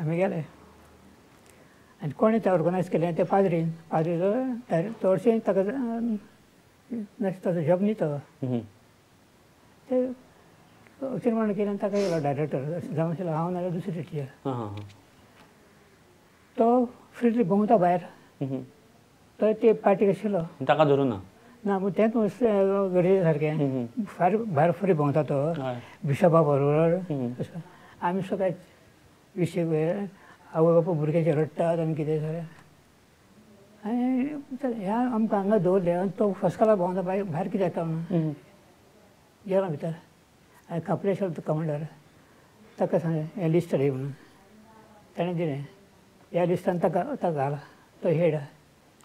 आमी गेले आनी कोणें तें ऑर्गनायज केलें तें पाद्रीन पाद्रीचो चडशें ताका तसो जॉब न्ही तो हम्म. ते अशें म्हण केलें ताका गेलो डायरेक्टर जावं आशिल्लो हांव नाल्यार दुसरी टिचर हां हां हां तो फ्रिली भोंवता भायर हम्म. तो ते पार्टीक आशिल्लो ताका धरून ना ना मग तेंच घडये सारकें हम्म. फार भायर फरी भोंवता तो हय बिशपा बरोबर हम्म. असो आमी सगळे विशय वेळ. आवय बापूय भुरग्याचे रडटात आनी कितें सगळें आनी ह्या आमकां हांगा दवरले आनी तो फस्ट क्लास भोंवता भायर भायर कितें येता म्हणून. गेलो भितर. आनी कापले आशिल्लो तो कमांडर. ताका सांगलें हें लिस्ट हाडय म्हणून. ताणें दिलें. ह्या लिस्टान ताका ताका घाला. तो हेड.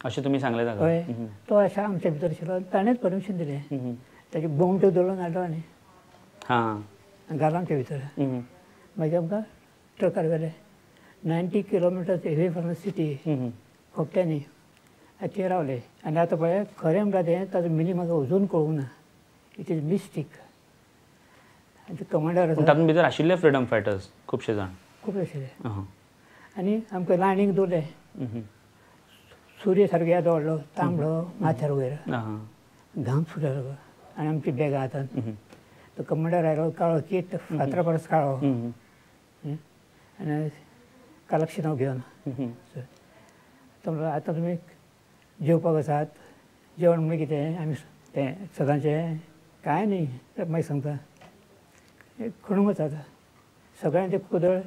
अशें तुमी सांगलें ताका. हय. तो अशा आमच्या भितर आशिल्लो ताणेंच परमिशन दिलें. ताची बोमट्यो दवरून हाडलो आनी हां. घालो आमच्या भितर. मागीर आमकां? ट्रकार गेले ninety kilometers away from the city hmm. खोपट्यांनी ते रावले. आनी आतां पळय खरें म्हणटा तें ताजो मिनी म्हाका अजून कळूंक ना इट इज मिस्टेक आनी कमांडर तातूंत भितर आशिल्ले फ्रिडम फायटर्स खुबशे जाण. खूब आशिल्ले. आनी आमकां लायनीक दवरले. सूर्य सारको येदो व्हडलो तांबडो माथ्यार वयर. घाम सुटलो आनी आमची बॅगां हातान हम्म. तो कमांडर आयलो काळो कीट फातरा परस काळो. आनी कलेक्शनां घेवन आतां तुमी जेवपाक वचात जेवण म्हणजे कितें आमी तें सदांचें कांय न्ही मागीर सांगता. खणूंक वचात सगळ्यांनी ती कुदळ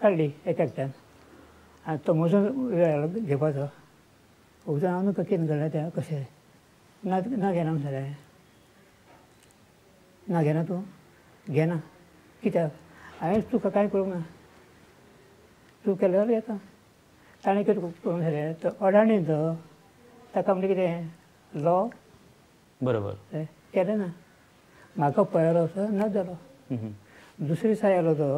काडली एका एकट्यान. आनी तो म्हजो वेळ घेवपाचो उजो हांव न्हू कितें घडलें तें कशें ना ना घेना म्हणलें ना घेना तूं? घेना कित्याक हांवें तुका कांय करूंक ना तूं केलें जाल्यार येता ताणें कितें जालें तो अडाणी तो ताका म्हणजे कितें लॉ. बरोबर. केलें ना. म्हाका पळयलो असो ना जालो. दुसरे दिसा आयलो तो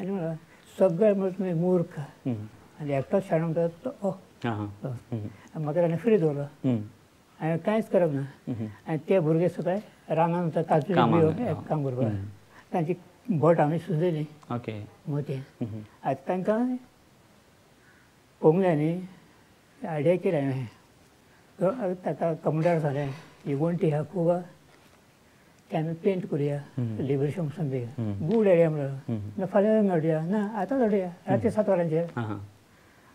आनी म्हणलो सगळे म्हणून तुमी मूर्ख. आनी एकटोच शाणो म्हणटा तो ओ. म्हाका ताणें फ्री दवरलो. हांवें कांयच करप ना. आनी ते भुरगे सगळे रानांत वता काजू. काम करपाक. तांची बोट हांवें सुजयली ओके. मोती हम्म. आतां तांकां जाय न्ही? आयडिया केली हांवें ताका कमांडर सांगलें ही वण्टी आहा खूब ते आमी पेंट करुया. लिबरेशन हम्म. गूड आयडिया म्हणलो. हम्म. ना फाल्यां हाडुया ना आतां हाडुया रातचे सात वरांचेर हां हां.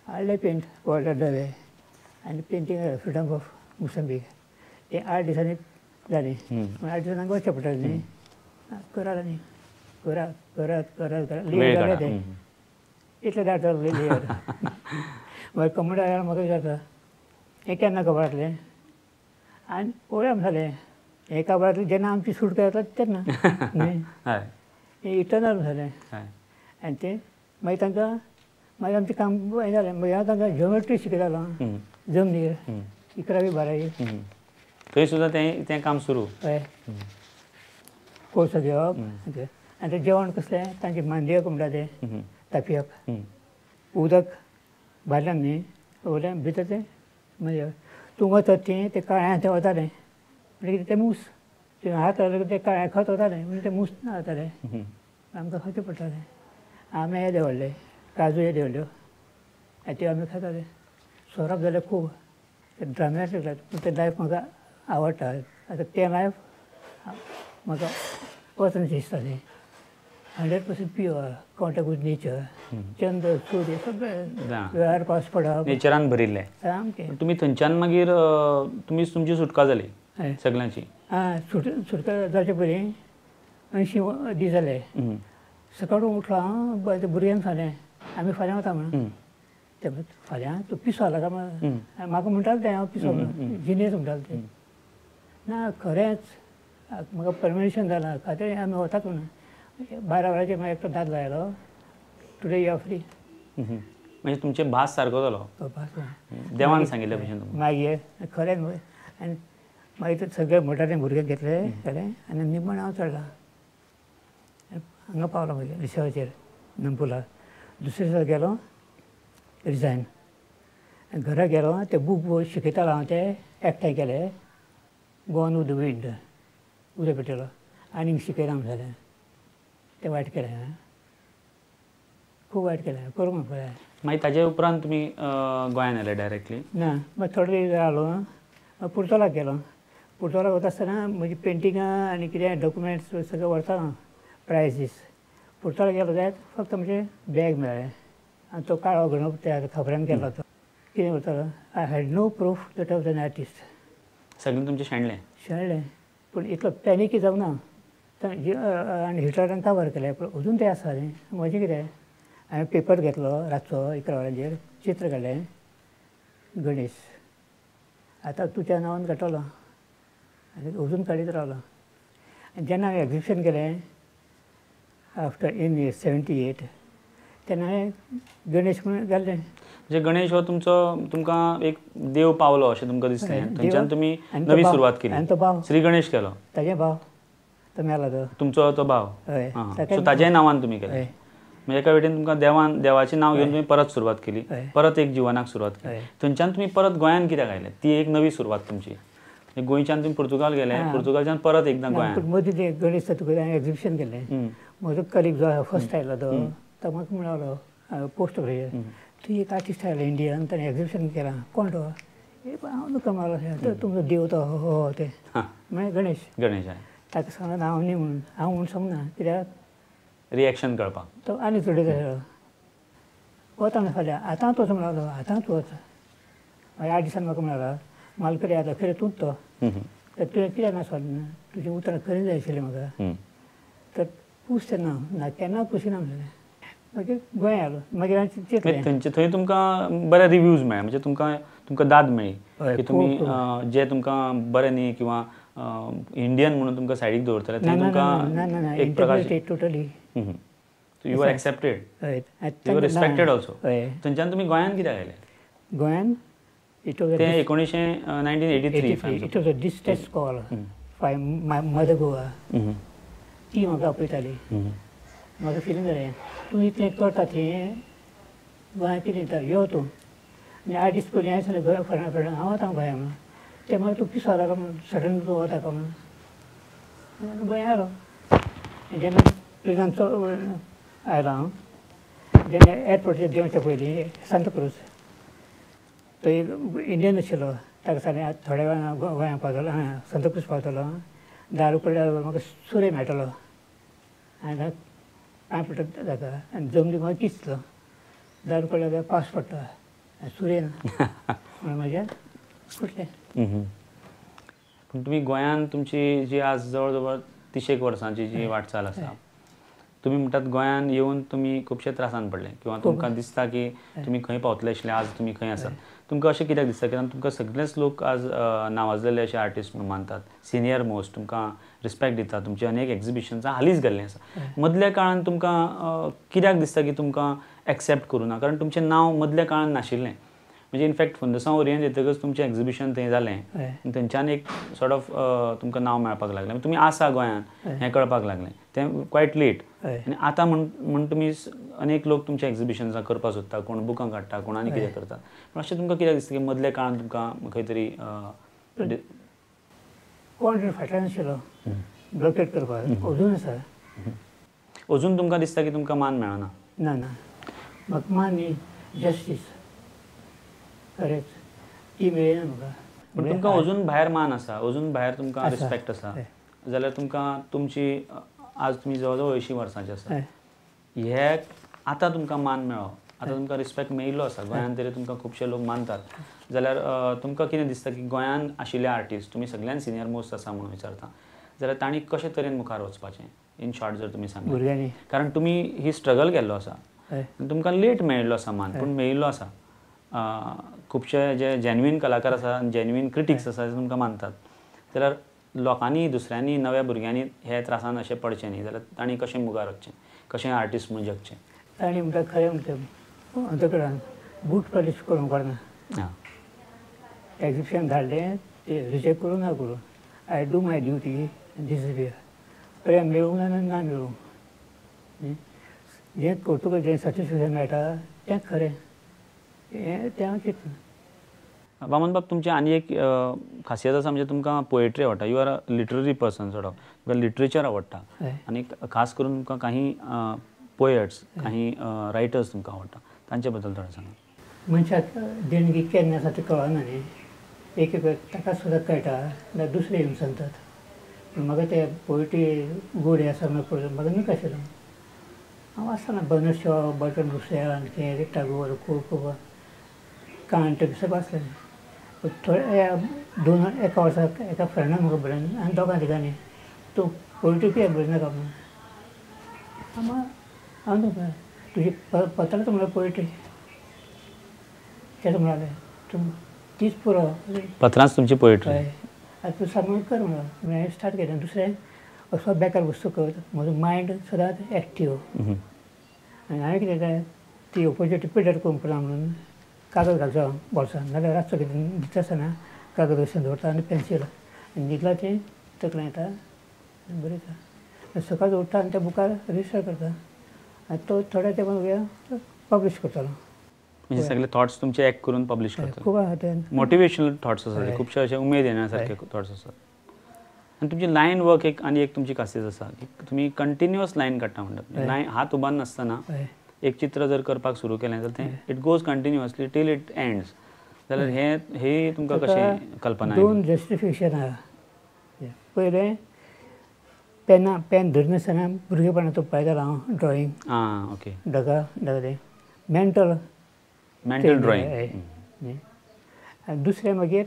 हाडले पेंट व्हडले डवे आनी पेंटींग फ्रिडम ऑफ मुसंबीक ते आठ दिसांनी जाली. आठ दिसांक वचचें पडटलें न्ही. करात आनी करात करात करात करात. लेट जाले ते. इतले धाडटा लेट मागीर कमंडर आयलो म्हाका विचारता हें केन्ना खबर जातलें आनी पळोवया म्हणटालें हें खबर जातलें जेन्ना आमची सुटका जाता तेन्ना न्ही हें इटर्नल हय. आनी ते मागीर तांकां मागीर आमचें काम हें जालें मागीर हांव तांकां जियोमेट्री शिकयतालो. जमनीर. इकरावी बारावी. थंय सुद्दां तें तें काम सुरू. हय. कोर्स घेवप. आनी तें जेवण कसलें तांचे मांदियक म्हणटा तें. तापियक. उदक भायल्यान न्ही वयल्यान भितर तें म्हणजे तूं वचत तें तें काळ्या तें वतालें म्हणजे तें मूस. तें हात घालून तें काळ्या खत वतालें म्हणजे तें मूस जातालें हम्म. आमकां खावचें पडटालें आमे हे देंवडले काजू हे देंवल्यो आनी त्यो आमी खाताले सोरोप जाल्यार खूब ड्रामॅटीक लायफ पूण तें लायफ म्हाका आवडटा आतां तें लायफ म्हाका वचन दिसता न्ही hundred percent pure contact with nature चंद्र सूर्य सगळें पावस पडप नेचरान भरिल्लें. सामकें तुमी थंयच्यान मागीर अ, तुमी तुमची सुटका जाली सगळ्यांची? आं सुट सुटका जावचे पयलीं अंयशीं दीस जाले. सकाळीं उठलो हांव भुरग्यांक सांगलें आमी फाल्यां वता म्हणून. ते फाल्यां तूं पिसो आला काय म्हण. म्हाका म्हणटाले ते हांव पिसो जिनेस म्हणटाले ते. ना खरेंच म्हाका परमिशन जालां खातीर आमी वतात म्हणून बारा वरांचेर म्हाका एकटो दादलो आयलो टुडे यू आर फ्री. म्हणजे तुमचे भास सारको जालो देवान सांगिल्ले भशेन मागीर खरेंच मग. आनी मागीर ते सगळे मोटारीन भुरगे घेतले सगळे आनी निमण हांव चडला हांगा पावलो मागीर रिसर्चेर नंपुला दुसरे दिसा गेलो रिजायन घरा गेलो ते बूक शिकयतालो हांव ते एकठांय केले. Goan with the wind. उदक पेटयलो आनीक शिकयना म्हणटालें तें वायट केलें हां खूब वायट केलें करूंक पळय मागीर ताजे उपरांत तुमी गोंयान आयले डायरेक्टली ना मागीर थोडे दीस रावलो मागीर पुर्तोलाक गेलो. पुर्तोलाक वता आसतना म्हजी पेंटिंगां आनी कितें डॉक्युमेंट्स सगळें व्हरता हांव प्रायजीस पुर्तोलाक गेलो जायत फक्त म्हणजे बॅग मेळ्ळें आनी तो काळो गणप त्या खबऱ्यान गेलो तो कितें करतलो I had no proof that of an artist सगळें तुमचें शेणलें. शेणलें. पूण इतलो पॅनिकी जावंक ना आनी हिटलरान काबार केलें पूण अजून तें आसा न्ही म्हजें कितें हांवें पेपर घेतलो रातचो इकरा वरांचेर चित्र काडलें गणेश. आतां तुज्या नांवान काडटलो आनी अजून काडीत रावलो आनी जेन्ना हांवें एग्जिबिशन केलें आफ्टर इन सेवन्टी एट तेन्ना हांवें गणेश म्हणून घाल्लें म्हणजे गणेश हो तुमचो तुमकां एक देव पावलो अशें तुमकां दिसलें थंयच्यान तुमी आनी नवी सुरवात आनी केली तो भाव. श्री गणेश केलो. ताजे भाव. तो मेला तो तुमचो तो भाव. हय. सो ताज्याय नांवान तुमी केलें. म्हणजे एका वेटेन तुमकां देवान देवाचें नांव घेवन तुमी परत सुरवात केली. परत एक जिवनाक सुरवात केली. थंयच्यान तुमी परत गोंयान कित्याक आयले? ती एक नवी सुरवात तुमची. म्हणजे गोंयच्यान तुमी पुर्तुगाल गेले. पुर्तुगालच्यान परत एकदां पूण मदीं तें गणेश चतुर्थी एग्जिबिशन केलें. म्हजो कलीग जो फर्स्ट आयलो तो तो म्हाका म्हणालो पोस्ट हम्म. तूं एक आर्टिस्ट आयलो इंडियान ताणें एग्जिबिशन केलां. कोण तो? हांव तुका तर तुमचो देव तो हो हो ते. हां. म्हळ्यार गणेश. गणेश आहे. ताका सांगना हांव न्ही म्हणून. हांव म्हणून सांगना कित्याक रिएक्शन कळपाक तो आनी चड जालो वता म्हणून फाल्यां आतां तोच म्हणालो आतांच वच मागीर आठ दिसान म्हाका म्हणालो मालकडे आतां खरें तूंच तो. तर तुवें कित्याक नासलो तुजें उतर खरें जाय आशिल्लें म्हाका. तर पूस तेन्ना ना केन्ना पुसिना म्हणलें मागीर गोंय आलो. मागीर हांवें चिंतलें म्हणजे थंयचे थंय तुमकां बरे रिव्यूज मेळ्ळे म्हणजे तुमकां तुमकां दाद मेळ्ळी की तुमी जे तुमकां बरें न्ही किंवा इंडियन म्हणून तुमकां सायडीक दवरतले थंय तुमकां एक प्रकारचे totally you are accepted you are respected also थंयच्यान तुमी गोंयान कित्याक आयले गोंयान? इट वॉज ते एकोणीशे nineteen eighty three it was a distress call five mother Goa ती म्हाका आपयताली म्हाका फिलींग जालें तूं इतलें करता तें गोंया कितें येता यो तूं. आनी आठ दीस पयलीं हांवें सांगलें गोंया फरना फरना हांव वता गोंया म्हणून. त्यहाँ मैले que eu piso lá, como saindo do आएर como no banheiro. E then, ligando Cruz lá, Indian airport de Dion foi ali, Santa Cruz. तो इंडियन दारू सुरै भेटल होइन दारू पूण तुमी गोंयान तुमची जी आज जवळ जवळ तिशेक वर्सांची जी वाटचाल आसा तुमी म्हणटात गोंयान येवन तुमी खुबशे त्रासान पडले किंवा तुमकां दिसता की तुमी खंय पावतले आशिल्ले आज तुमी खंय आसात तुमकां अशें कित्याक दिसता? कित्याक तुमकां सगळेच लोक आज नावाजलेले अशे आर्टिस्ट म्हणून मानतात. सिनियर मोस्ट तुमकां रिस्पेक्ट दितात. तुमची अनेक एग्जिबिशन्सां हालींच गेल्लीं आसा. मदल्या काळान तुमकां कित्याक दिसता की तुमकां एक्सेप्ट करूं ना? कारण तुमचें नांव मदल्या काळान नाशिल्लें. म्हणजे इनफॅक्ट फंदसांव ओरियन येतकच तुमचें एग्जिबिशन थंय जालें थंयच्यान एक सॉर्ट ऑफ तुमकां नांव मेळपाक लागलें. मागीर तुमी आसा गोंयान हें कळपाक लागलें. तें क्वायट लेट आनी आतां म्हण म्हण तुमी अनेक लोक तुमचे एग्जिबिशन्सां करपाक सोदता कोण बुकां काडटा कोण आनी कितें करता. पूण अशें तुमकां कित्याक दिसता की मदल्या काळान तुमकां खंय तरी कोण फाटल्यान आशिल्लो ब्लॉकेट करपाक अजून आसा? अजून तुमकां दिसता की तुमकां मान मेळना. ना ना. म्हाका मान जस्टीस खरेंच ती म्हाका पूण तुमकां अजून भायर मान आसा अजून भायर तुमकां. रिस्पेक्ट आसा. जाल्यार तुमकां तुमची आज तुमी जवळ जवळ अंयशीं वर्सांचे आसा हे. आतां तुमकां मान मेळ्ळो आतां तुमकां रिस्पेक्ट मेळिल्लो आसा गोंयान तरी तुमकां खुबशे लोक मानतात. जाल्यार तुमकां कितें दिसता की गोंयान आशिल्ले आर्टिस्ट तुमी सगळ्यान सिनियर मोस्ट आसा म्हणून विचारता. जाल्यार तांणी कशे तरेन मुखार वचपाचें? इन शॉर्ट जर तुमी सांगलें कारण तुमी ही स्ट्रगल केल्लो आसा तुमकां लेट मेळिल्लो आसा मान पूण मेळिल्लो आसा खुबशे जे जेन्युइन कलाकार आसा जेन्युइन क्रिटिक्स आसा तुमकां मानतात. जाल्यार लोकांनी दुसऱ्यांनी नव्या भुरग्यांनी हे त्रासान अशें पडचें न्ही. जाल्यार तांणी कशें मुखार वचचें कशें आर्टिस्ट म्हणून जगचें ताणी म्हणटा खरें म्हणटा अंतकडान बूट पॉलिश करूंक पडना एग्जिबिशन धाडलें ते रिजेक्ट करूं ना करूं. I do my duty disappear प्रेम मेळूंक ना ना मेळूं जें कौतुक जें सॅटिस्फॅक्शन मेळटा तें खरें हें तें हांव चिंतना वामन बाब तुमची आनी एक खासियत आसा म्हणजे तुमकां पोएट्री आवडटा. You are a literary person sort of तुमकां लिटरेचर आवडटा. आनी खास करून तुमकां काही पोयट्स काही रायटर्स तुमकां आवडटा. तांचे बद्दल थोडें सांगा. मनशाक देणगी केन्ना आसा तें कळना न्ही. एक एक ताका सुद्दां कळटा जाल्यार दुसरे येवन सांगतात. पूण म्हाका ते पोयट्री गोडी आसा म्हणून पळोवन म्हाका नीक आशिल्लो हांव आसतना बर्नर्ड शॉ बर्टन रुसेल आनी ते टागोर खूब खूब कांट सगळं आसलें दोन एका वर्साक एका फ्रेंडान म्हाका बरयन आनी दोगां तिगांनी तूं पोयट्री कित्याक बरयनाका म्हणून हांव हांव तुका तुजी प पत्रां म्हणल्यार पोयट्री तेका म्हणाले तूं तीच पुरो पत्रांच तुमची पोयट्री हय. आतां तूं सामको कर म्हणून हांवें स्टार्ट केलें. दुसरें असो बेकार वस्तू कर म्हजो मायंड सदांच एक्टीव आनी हांवें कितें केलें ती ऑपोजिटी पिड्यार करूंक पुरो म्हणून? कागद घालचो बोल्सान नाल्यार कितें न्हिदता आसतना कागद अशें दवरता आनी पेन्सील आनी न्हिदला तें तकलें येता बरयता सकाळीं उठता आनी त्या बुकार रजिस्टर करता आनी तो थोड्या तेंपान वया पब्लीश करतलो म्हणजे सगळे थॉट्स तुमचे एक करून पब्लिश करतात खूब आसा तें मोटिवेशनल थॉट्स हय. खुबशे अशे उमेद येण्यासारखे थॉट्स आसात आनी तुमची लायन वर्क एक आनी एक तुमची खासीयत आसा की तुमी कंटिन्युअस लायन काडटा म्हणटात हय. लायन हात उबार नासतना एक चित्र जर करपाक सुरू केलें जाल्यार तें it goes continuously till it ends जाल्यार हे हे तुमकां कशें कल्पना दोन? जस्टिफिकेशन आहा. पयलें पेना पेन धरनासतना भुरगेपणा तो पळयतालो हांव ड्रॉईंग आं ओके. ढगा ढगले. मेंटल मेंटल ड्रॉईंग आनी दुसरें मागीर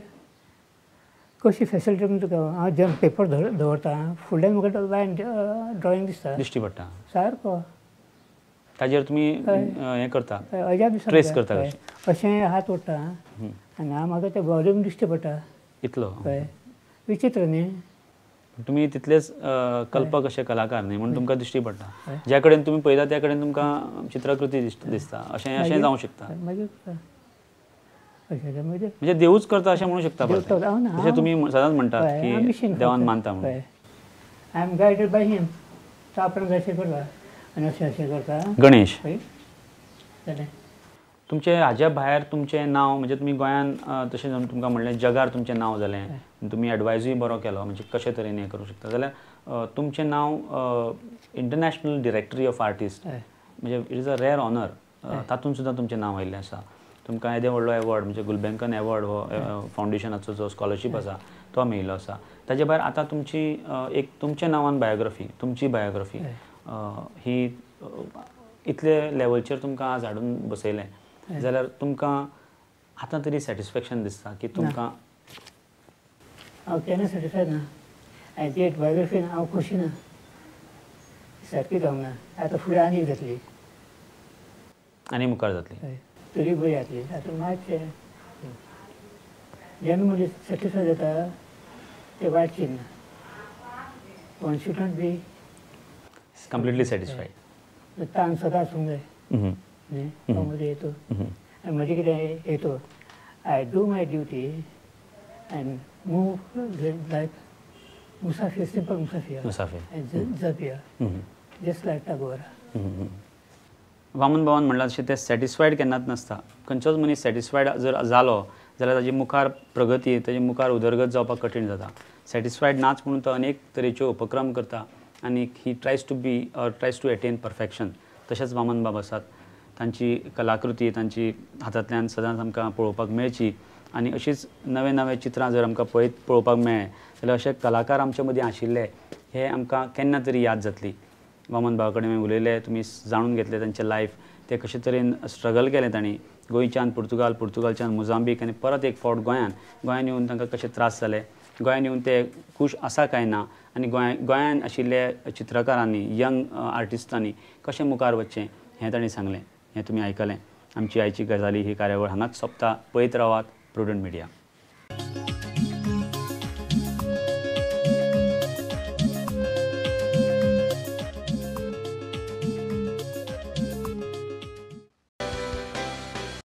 कशी फॅसिलिटी म्हण तुका हांव जेन्ना पेपर दवरता फुडल्यान म्हाका लायन ड्रॉईंग दिसता. दिश्टी पडटा. सारको. ताजेर तुमी हें करता. म्हाका. करता. अशें हात ओडटा. आनी हांव म्हाका ते वॉल्यूम दिश्टी पडटा इतलो कळ्ळें विचित्र न्ही. तुमी तितलेच कल्पक अशे कलाकार न्ही म्हणून तुमकां दिश्टी पडटा. ज्या कडेन तुमी पळयता त्या कडेन तुमकां चित्रकृती दिसता. अशें अशें जावंक शकता. अशें तें मागीर म्हणजे देवूच करता अशें म्हणू शकता जशें हांव- तुमी सदांच म्हणटात की देवान. मानता म्हणून. I am guided by him तो आपण अशें करता. करता गणेश. जालें तुमचे हाज्या भायर तुमचें नांव म्हणजे तुमी गोंयान तशें जावन तुमकां म्हणलें जगार तुमचें नांव जालें तुमी एडवायजूय बरो केलो म्हणजे कशे तरेन हें करूं शकता. जाल्यार तुमचें नांव इंटरनॅशनल डिरेक्टरी ऑफ आर्टिस्ट म्हणजे it is a rare honour तातूंत सुद्दां तुमचें नांव आयिल्लें आसा. तुमकां येदे व्हडलो एवॉर्ड म्हणजे गुलबँकन एवॉर्ड हो फावंडेशनाचो जो स्कॉलरशीप आसा तो मेळिल्लो आसा. ताजे भायर आतां तुमची एक तुमच्या नांवान बायोग्राफी तुमची बायोग्राफी. ही इतले लेवलचेर तुमकां आज हाडून बसयलें. जाल्यार तुमकां आतां तरी सॅटिस्फॅक्शन दिसता की तुमकां हांव केन्ना सॅटिस्फायड ना? आनी ती बायोग्राफीन हांव खोशी ना. सारकी जावंक ना. आतां फुडें आनी जातली. आनी मुखार जातली. तरी बरी जातली. आतां मातशें जेन्ना म्हणजे सॅटिस्फाय जाता तें वायट चिंतना पूण कम्प्लिटली सॅटिस्फायड ताण सदां आसूंक जाय न्ही तो म्हजो हेतू आनी म्हजें कितें हेतू I do my duty and move like Musafir simple मुसाफिर मुसाफिर जपिया जस्ट लायक टागोर वामन भवन म्हणलां तशें तें सॅटिस्फायड केन्नाच नासता. खंयचोच मनीस सॅटिस्फायड जर जालो जाल्यार ताची मुखार प्रगती ताची मुखार उदरगत जावपाक कठीण जाता. सॅटिस्फायड नाच म्हणून तो अनेक तरेच्यो उपक्रम करता. आणि he tries to be or tries to attain perfection तशेंच वामन बाब आसात तांची कलाकृती तांची हातांतल्यान सदांच आमकां पळोवपाक मेळची. आनी अशीच नवे नवे चित्रां जर आमकां पळयत पळोवपाक मेळ्ळें जाल्यार अशे कलाकार आमचे मदीं आशिल्ले हे आमकां केन्ना तरी याद जातली. वामन बाबा कडेन हांवें उलयलें तुमी जाणून घेतलें तांचें लायफ ते कशे तरेन स्ट्रगल केलें तांणी गोंयच्यान पुर्तुगाल पुर्तुगालच्यान मोजांबीक आनी परत एक फावट गोंयान गोंयान येवन तांकां कशे त्रास जाले गोंयान येवन ते खूश आसा काय ना? आनी गोंय गोंयान आशिल्ले चित्रकारांनी यंग आर्टिस्टांनी कशें मुखार वचचें? हें तांणी सांगलें. हें तुमी आयकलें. आमची आयची गजाली ही कार्यावळ हांगाच सोंपता. पळयत रावात प्रुडंट मिडिया.